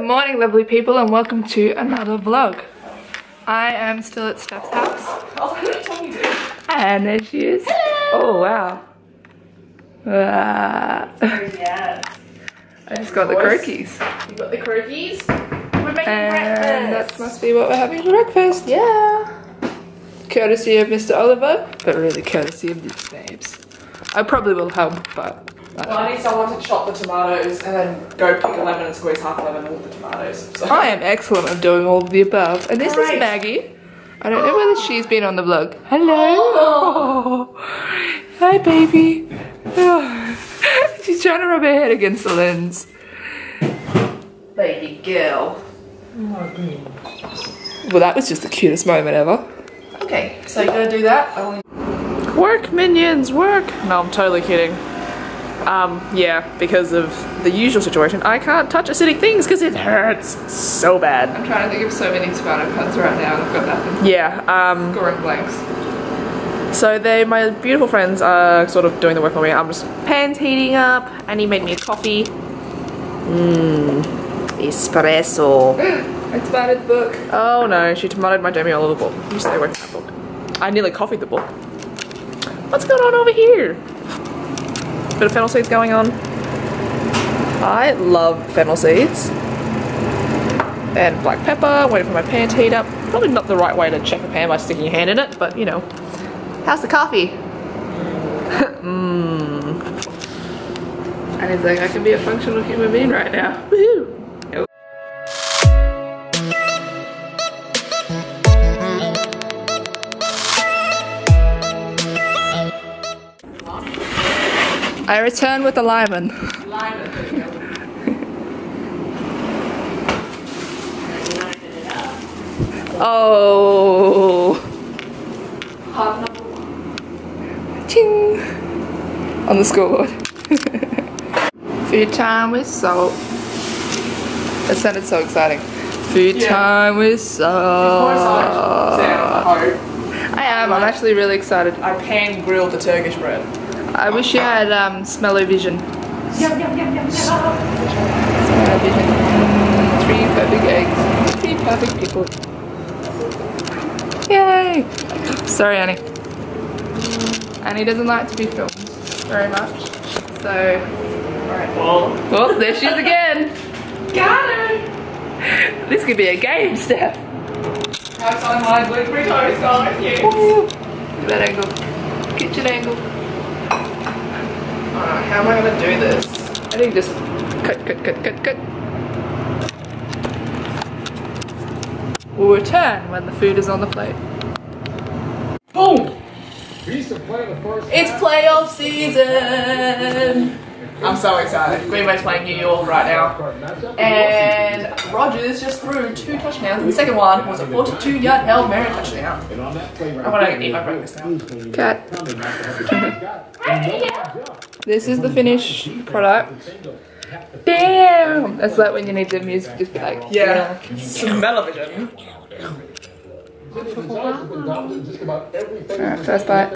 Good morning, lovely people, and welcome to another vlog. I am still at Steph's house. Oh, And there she is. Oh, wow. Wow. yes. I just got the croquis. You got the croquis? We're making And that must be what we're having for breakfast. Yeah. Courtesy of Mr. Oliver, but really courtesy of these babes. I probably will help, but Well, I need someone to chop the tomatoes and then go pick a lemon and squeeze half a lemon with the tomatoes. So. I am excellent at doing all of the above. And this is Maggie. I don't know whether she's been on the vlog. Hello. Oh. Hi, baby. Oh. She's trying to rub her head against the lens. Baby girl. Well, that was just the cutest moment ever. Okay, so you're gonna do that. I will Work, minions, work. No, I'm totally kidding. Um, yeah, because of the usual situation, I can't touch acidic things because it hurts so bad. I'm trying to think of so many tomato puns right now and I've got nothing. Yeah, um, scoring blanks. So they, my beautiful friends are sort of doing the work for me. I'm just pans heating up. Annie made me a coffee. Mmm, espresso. I tomatoed the book. Oh no, she tomatoed my Jamie Oliver book. You stay away from that book. I nearly coffeed the book. What's going on over here? Bit of fennel seeds going on. I love fennel seeds. And black pepper, waiting for my pan to heat up. Probably not the right way to check a pan by sticking your hand in it, but you know. How's the coffee? Mmm. And he's like, I can be a functional human being right now. Woohoo! I return with the lemon. Oh. Ching. On the scoreboard. Food time with salt. That sounded so exciting. Food Yeah. time with salt. I am. I'm actually really excited. I pan grilled the Turkish bread. I wish you had um, smello vision. Yum, yum, yum, yum, yum. Smello vision. Mm, Three perfect eggs. Three perfect people. Yay! Sorry, Annie. Annie doesn't like to be filmed very much. So, Alright, well. oh, there she is again. Got her! This could be a game, Steph. Have some my gluten-free toast, guys. Yes. Look at that angle. Kitchen angle. Alright, how am I gonna do this? I think just cut, cut, cut, cut, cut. We'll return when the food is on the plate. Boom! It's It's playoff season! I'm so excited. Green Bay's playing New York right now. And Rodgers just threw two touchdowns. The second one was a 42 yard Hail Mary touchdown. I want to eat my breakfast now. Cut. This is the finished product. Damn! That's like when you need the music just be like, Yeah. Smell-o-vision. Alright, first bite.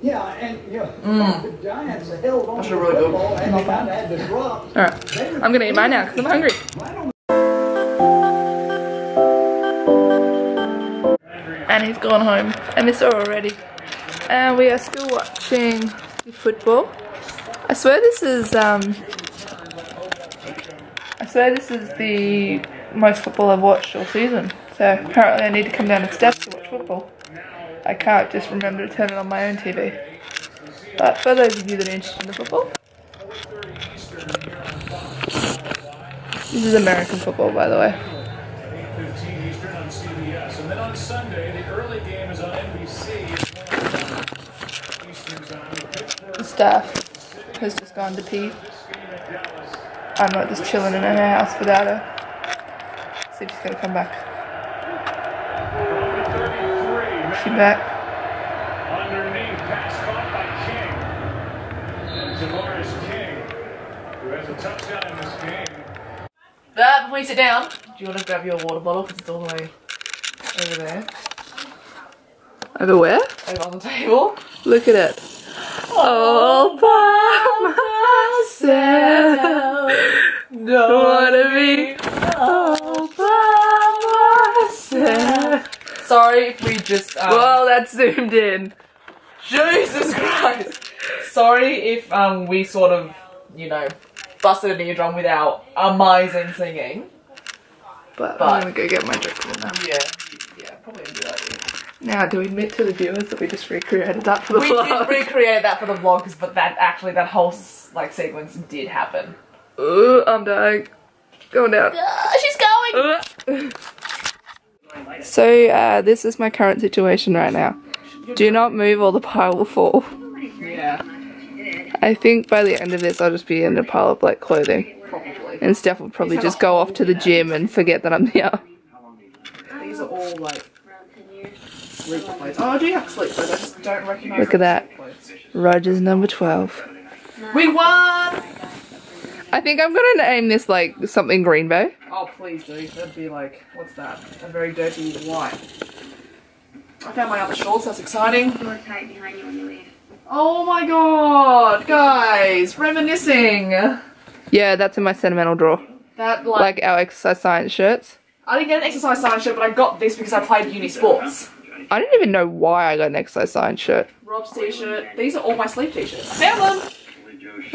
Yeah, and you know, the Giants held on That's to a really the good football and they kind of had to. Alright, I'm gonna eat mine now because I'm hungry. And he's gone home. I miss her already. And we are still watching the football. I swear this is, um, I swear this is the most football I've watched all season. So apparently I need to come down the steps to watch football. I can't just remember to turn it on my own TV. But for those of you that are interested in the football, this is American football, by the way. 8:15 Eastern on CBS. And then on Sunday, the early game is on NBC. Steph has just gone to pee. I'm not just chilling in her house without her. See if she's gonna come back. from the 33. She back. Underneath, pass caught by King. And Tavarres King, who has a touchdown in this game. But before you sit down, do you want to grab your water bottle? Because it's all the way over there. Over where? Over on the table. Look at it. All by myself. No. Wanna be all by myself. Sorry if we just. Um, Whoa, that's zoomed in. Jesus Christ! Sorry if um we sort of, you know, busted an eardrum with our amazing singing. But, But- I'm gonna go get my drink now. Yeah, yeah, probably a good idea. Now, do we admit to the viewers that we just recreated that for the We vlog? did recreate that for the vlogs, but that actually that whole like sequence did happen. Ooh, I'm dying. Going down. she's going. So, uh, this is my current situation right now. Do not move or the pile will fall. Yeah, I think by the end of this, I'll just be in a pile of like clothing. probably. And Steph will probably just go off to the gym and forget that I'm here. These are all like. Oh, I do have sleep clothes. I just don't recognize. Look at that. sleep clothes. Rodgers number 12. We won! I think I'm gonna name this like something Green Bay. Oh, please do. That'd be like, what's that? A very dirty white. I found my other shorts. That's exciting. Door tight behind you when you leave. Oh my god, guys, reminiscing. Yeah, that's in my sentimental drawer. That like, Like our exercise science shirts. I didn't get an exercise science shirt, but I got this because I played uni sports. I didn't even know why I got an exercise science shirt. Rob's t-shirt. These are all my sleep t-shirts. I found them.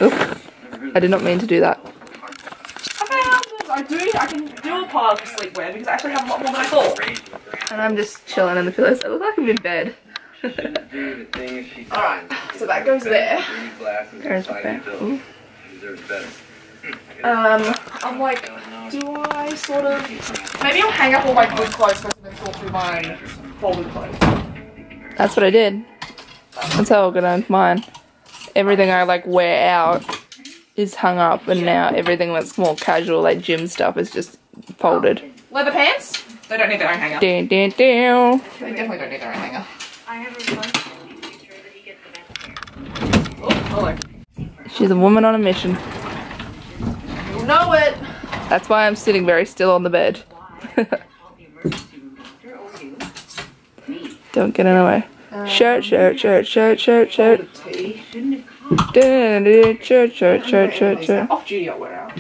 Oop. I did not mean to do that. I found them. I do. I can do a pile of sleepwear because I actually have a lot more than I thought. And I'm just chilling in the pillows. I look like I'm in bed. All right, so that goes there. There's. Ooh. Um, I'm like, do I sort of? Maybe I'll hang up all my good clothes then sort through my folded clothes. That's what I did. That's how I'm gonna mine. Everything I like wear out is hung up, and now everything that's more casual, like gym stuff, is just folded. Leather pants? They don't need their own hanger. Down, down, down. They definitely don't need their own hanger. I have a responsibility to make sure that he gets the best care. Oh, hello. She's a woman on a mission. You'll know it. That's why I'm sitting very still on the bed. Don't get in the way. Shirt, shirt, shirt, shirt, shirt, shirt. Shirt, shirt, shirt, shirt, shirt. Off duty, I'll wear out.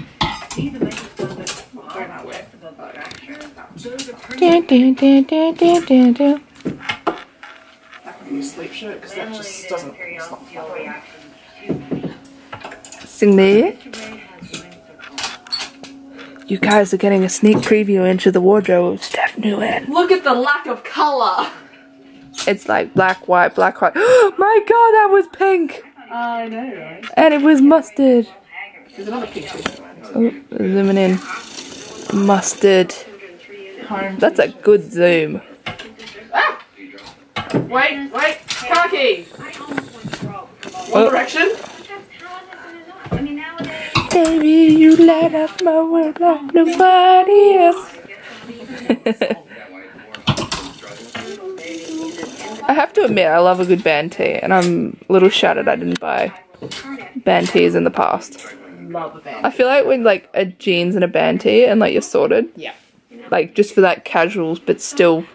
Dun, dun, dun, dun, dun, dun, dun. That could be a sleep shirt because that just doesn't. Sing there. You guys are getting a sneak preview into the wardrobe of Steph Nguyen. Look at the lack of color. It's like black, white, black, white. My god, that was pink! I know, right? And it was mustard. There's another pink t-shirt. Oh, zooming in. Mustard. Home. That's a good zoom. Ah! Wait, wait, khaki. I almost went broke from all One Oh. Direction. Just talent isn't enough. I mean, nowadays, Baby, you light up my world like nobody else. I have to admit, I love a good band tee, and I'm a little shattered I didn't buy band tees in the past. Love the band. I feel like when like a jeans and a band tee and like you're sorted, Yeah. like just for that casuals, but still.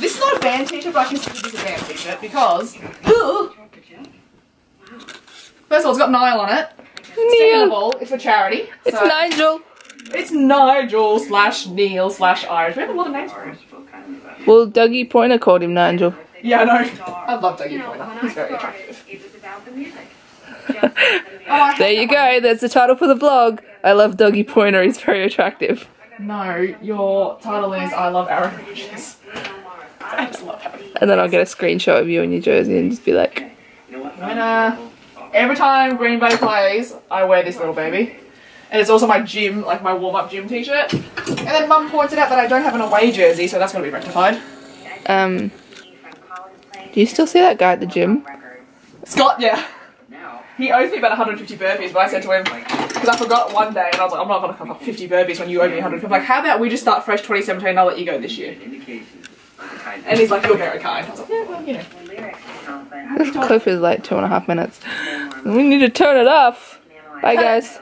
This is not a band t-shirt, but I consider this a band t-shirt because. Ugh. First of all, it's got Niall on it. Second of all, it's for charity. It's so Nigel. It's Nigel slash Neil slash Irish. We have a lot of names for him. Well, Dougie Poynter called him Nigel. Yeah, I know. I love Dougie you know, Poynter. He's I very started, attractive. it was about the music. Oh, There you that one. go. That's the title for the vlog. I love Doggy Poynter. He's very attractive. No, your title is I love Aaron Rodgers. I just love Aaron. And then I'll get a screenshot of you in your jersey and just be like, When, uh, every time Green Bay plays, I wear this little baby. And it's also my gym, like my warm-up gym t-shirt. And then Mum pointed out that I don't have an away jersey, so that's gonna be rectified. um, do you still see that guy at the gym? Scott, yeah. He owes me about 150 burpees, but I said to him, because I forgot one day, and I was like, I'm not gonna come up 50 burpees when you owe me 150. I'm like, how about we just start fresh 2017 and I'll let you go this year? And he's like, you're very kind. I was like, yeah, well, you know. This clip is like two and a half minutes. We need to turn it off. Bye, guys.